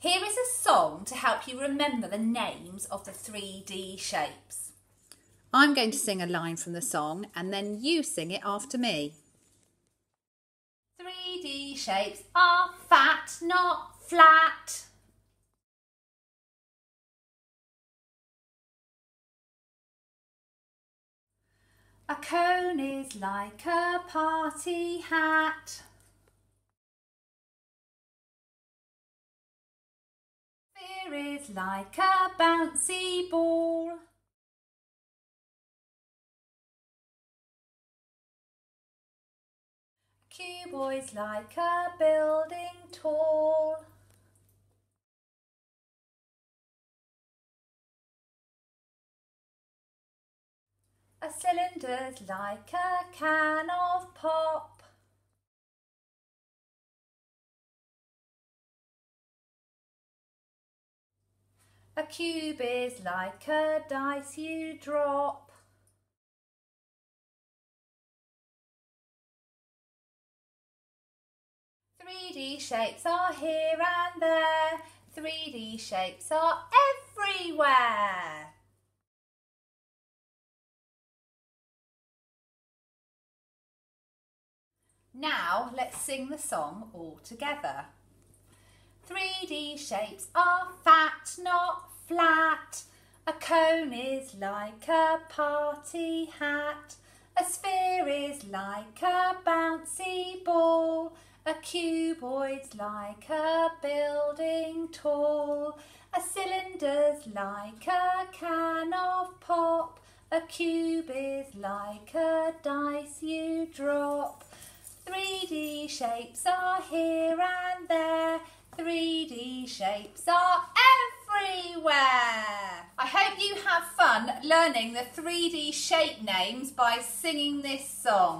Here is a song to help you remember the names of the 3D shapes. I'm going to sing a line from the song and then you sing it after me. 3D shapes are fat, not flat. A cone is like a party hat. Sphere is like a bouncy ball. Cuboid's like a building tall. A cylinder's like a can of pop. A cube is like a dice you drop. Three D shapes are here and there. Three D shapes are everywhere. Now let's sing the song all together. 3D shapes are fat, not flat. A cone is like a party hat. A sphere is like a bouncy ball. A cuboid's like a building tall. A cylinder's like a can of pop. A cube is like a dice you drop. 3D shapes are here and there. 3D shapes are everywhere. I hope you have fun learning the 3D shape names by singing this song.